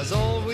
as always.